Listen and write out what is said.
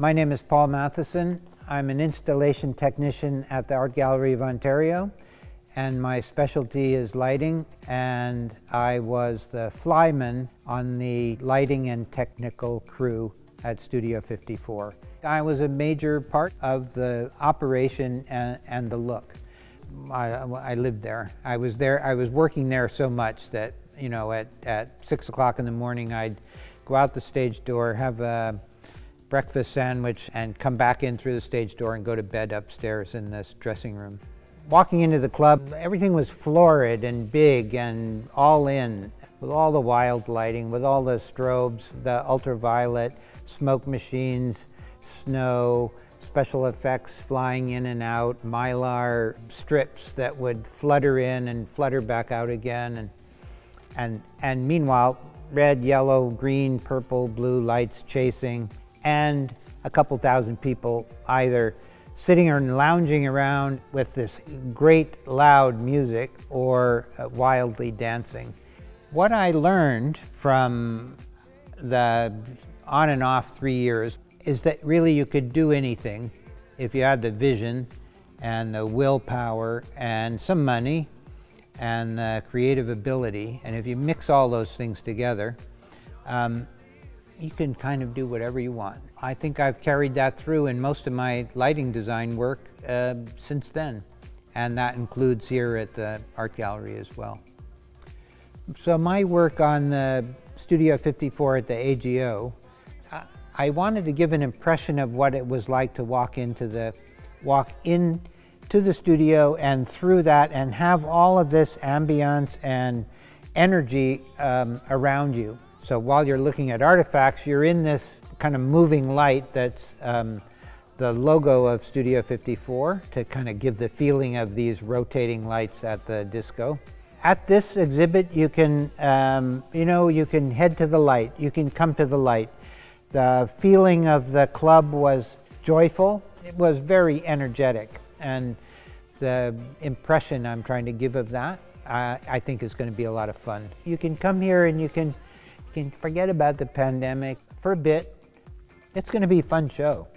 My name is Paul Mathiesen. I'm an installation technician at the Art Gallery of Ontario and my specialty is lighting and I was the flyman on the lighting and technical crew at Studio 54. I was a major part of the operation and, and the look. I, I, lived there. I was there, I was working there so much that, you know, at, at six o'clock in the morning, I'd go out the stage door, have a breakfast sandwich, and come back in through the stage door and go to bed upstairs in this dressing room. Walking into the club, everything was florid and big and all in, with all the wild lighting, with all the strobes, the ultraviolet, smoke machines, snow, special effects flying in and out, mylar strips that would flutter in and flutter back out again. And, and, and meanwhile, red, yellow, green, purple, blue lights chasing, and a couple thousand people either sitting or lounging around with this great loud music or uh, wildly dancing. What I learned from the on and off three years is that really you could do anything if you had the vision and the willpower and some money and creative ability. And if you mix all those things together, um, you can kind of do whatever you want. I think I've carried that through in most of my lighting design work uh, since then. And that includes here at the Art Gallery as well. So my work on the Studio 54 at the AGO, I wanted to give an impression of what it was like to walk into the, walk in to the studio and through that and have all of this ambience and energy um, around you. So while you're looking at artifacts, you're in this kind of moving light that's um, the logo of Studio 54 to kind of give the feeling of these rotating lights at the disco. At this exhibit, you can, um, you know, you can head to the light, you can come to the light. The feeling of the club was joyful, it was very energetic, and the impression I'm trying to give of that, I, I think is going to be a lot of fun. You can come here and you can can forget about the pandemic for a bit. It's going to be a fun show.